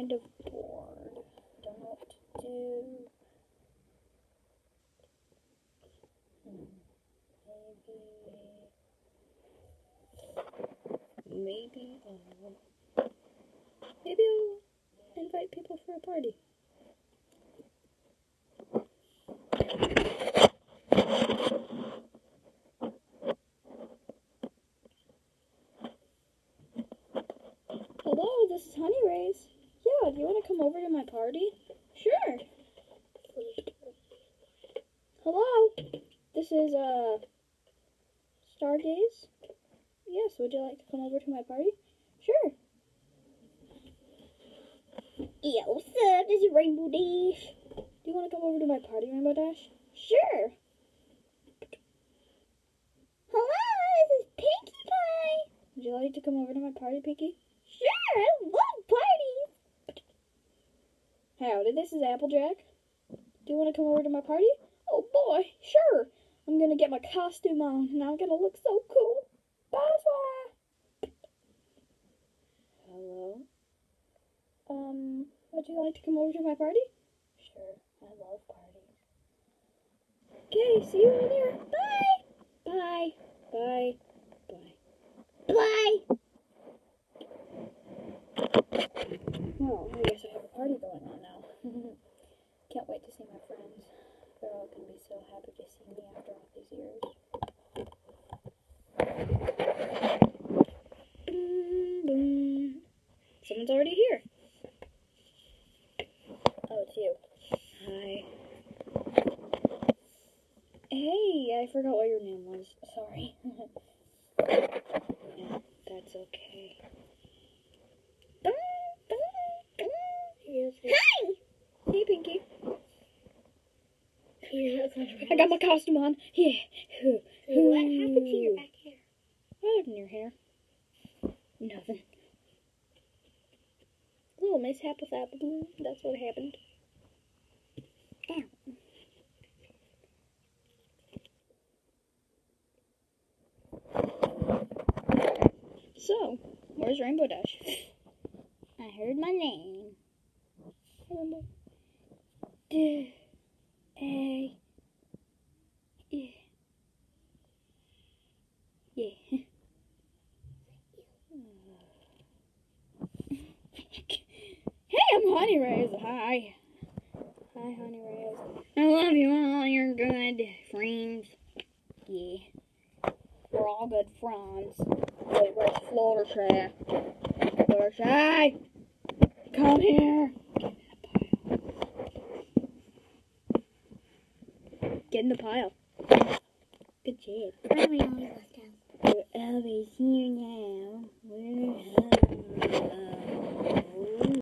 kind of bored. Don't know what to do. Hmm, Maybe. Maybe. Uh, maybe I'll invite people for a party. Hello, this is Honey Rays. Yeah, do you want to come over to my party? Sure. Hello, this is uh Stargaze. Yes, would you like to come over to my party? Sure. Yeah? This is Rainbow Dash. Do you want to come over to my party, Rainbow Dash? Sure. Hello, this is Pinkie Pie. Would you like to come over to my party, Pinkie? Sure, I love parties. Howdy, this is Applejack. Do you want to come over to my party? Oh boy, sure. I'm gonna get my costume on and I'm gonna look so cool. Bye, Hello? Um, would you like to come over to my party? Sure, I love parties. Okay, see you over there. Bye! Bye. Bye. Bye. Bye. I guess I have a party going on now. Can't wait to see my friends. They're all gonna be so happy to see me after all these years. Someone's already here. Oh, it's you. Hi. Hey, I forgot what your name was. Sorry. yeah, that's okay. Yes, yes. Hi. Hey, Pinkie. Yeah, I got my costume on. Yeah. What happened to your back hair? What happened to your hair? Nothing. A little mishap with apple bloom. That's what happened. Ow. So, where's Rainbow Dash? I heard my name. Rainbow. D. A. Yeah. hey, I'm Honey Rays. Hi. Hi, Honey Rays. I love you all. You're good friends. Yeah. We're all good friends. Wait, where's Fluttershy? Fluttershy! Come here! Get in the pile. Good job. Always left out. You're always here.